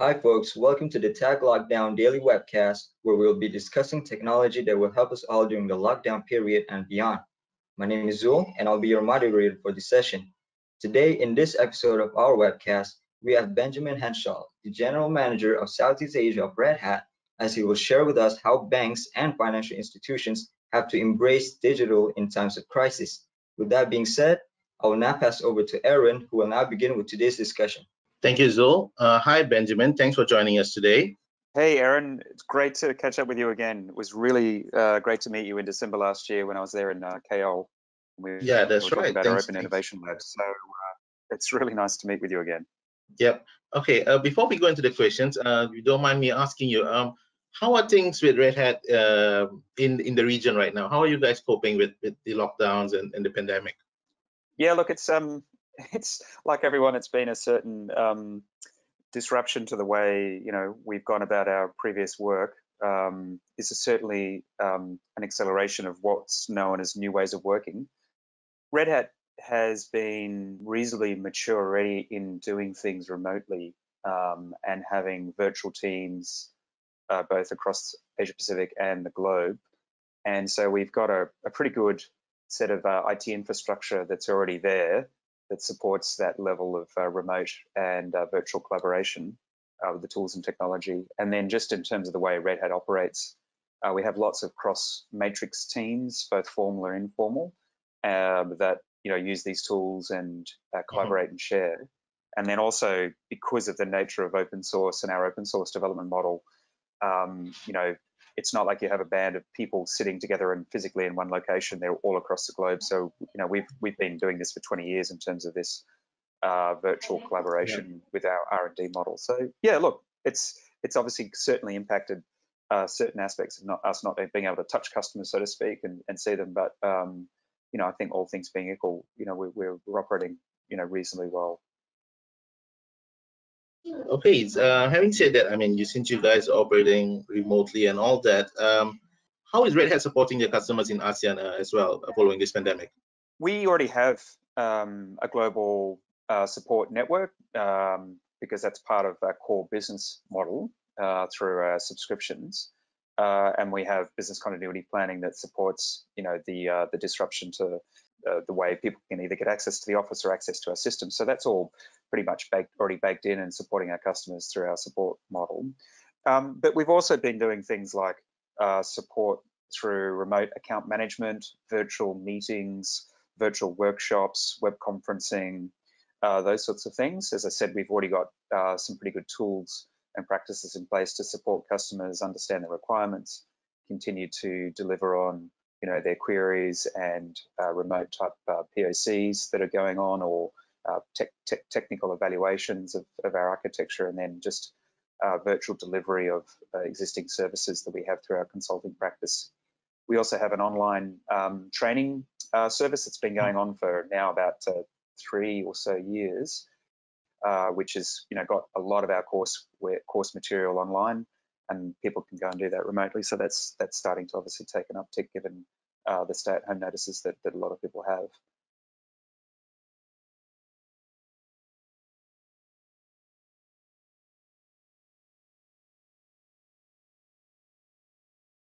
Hi folks, welcome to the Tech Lockdown Daily Webcast, where we'll be discussing technology that will help us all during the lockdown period and beyond. My name is Zul, and I'll be your moderator for this session. Today, in this episode of our webcast, we have Benjamin Henshall, the General Manager of Southeast Asia of Red Hat, as he will share with us how banks and financial institutions have to embrace digital in times of crisis. With that being said, I will now pass over to Aaron, who will now begin with today's discussion. Thank you, Zul. Uh, hi, Benjamin. Thanks for joining us today. Hey, Aaron. It's great to catch up with you again. It was really uh, great to meet you in December last year when I was there in uh, KL. We yeah, that's right. About thanks, our Open thanks. Innovation Lab. So uh, it's really nice to meet with you again. Yep. Okay. Uh, before we go into the questions, uh, you don't mind me asking you, um, how are things with Red Hat in in the region right now? How are you guys coping with, with the lockdowns and, and the pandemic? Yeah, look, it's um it's like everyone, it's been a certain um, disruption to the way you know we've gone about our previous work. Um, this is certainly um, an acceleration of what's known as new ways of working. Red Hat has been reasonably mature already in doing things remotely um, and having virtual teams uh, both across Asia Pacific and the globe. And so we've got a, a pretty good set of uh, IT infrastructure that's already there that supports that level of uh, remote and uh, virtual collaboration uh, with the tools and technology. And then just in terms of the way Red Hat operates, uh, we have lots of cross matrix teams, both formal or informal, um, that you know use these tools and uh, mm-hmm. collaborate mm -hmm. and share. And then also because of the nature of open source and our open source development model, um, you know, it's not like you have a band of people sitting together and physically in one location. They're all across the globe. So you know we've we've been doing this for 20 years in terms of this uh, virtual collaboration yeah. with our R&D model. So yeah, look, it's it's obviously certainly impacted uh, certain aspects of not, us not being able to touch customers, so to speak, and, and see them. But um, you know, I think all things being equal, you know, we're, we're operating you know reasonably well. Okay, uh, having said that, I mean, you, since you guys are operating remotely and all that, um, how is Red Hat supporting their customers in ASEAN uh, as well uh, following this pandemic? We already have um, a global uh, support network um, because that's part of our core business model uh, through our subscriptions. Uh, and we have business continuity planning that supports, you know, the the disruption to uh, the way people can either get access to the office or access to our system. So that's all pretty much baked, already baked in and supporting our customers through our support model. Um, but we've also been doing things like uh, support through remote account management, virtual meetings, virtual workshops, web conferencing, uh, those sorts of things. As I said, we've already got uh, some pretty good tools and practices in place to support customers understand the requirements, continue to deliver on you know, their queries and uh, remote type uh, POCs that are going on or uh, te te technical evaluations of, of, our architecture and then just uh, virtual delivery of uh, existing services that we have through our consulting practice. We also have an online um, training uh, service that's been going on for now about three or so years, which has you know got a lot of our course course material online and people can go and do that remotely. So that's that's starting to obviously take an uptick given uh, the stay-at-home notices that, that a lot of people have.